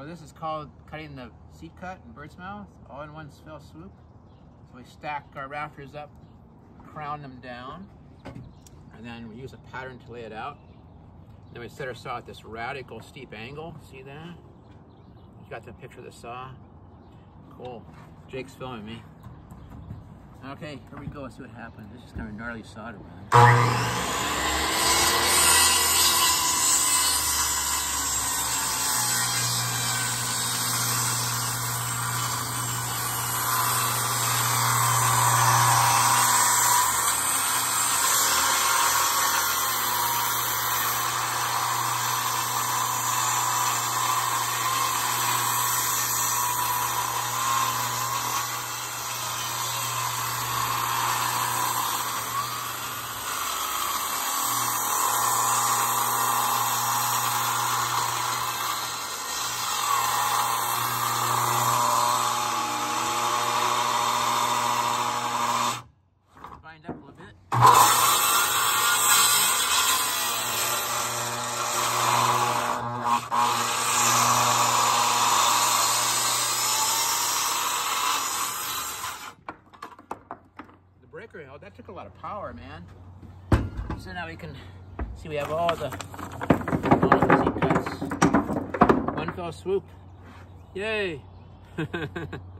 So this is called cutting the seat cut in bird's mouth, all in one fell swoop. So we stack our rafters up, crown them down, and then we use a pattern to lay it out. Then we set our saw at this radical steep angle. See that? You got the picture of the saw? Cool. Jake's filming me. Okay, here we go. Let's see what happens. This is kind of gnarly solder. Breaker, oh, that took a lot of power, man. So now we can see we have all the, all. One fell swoop. Yay!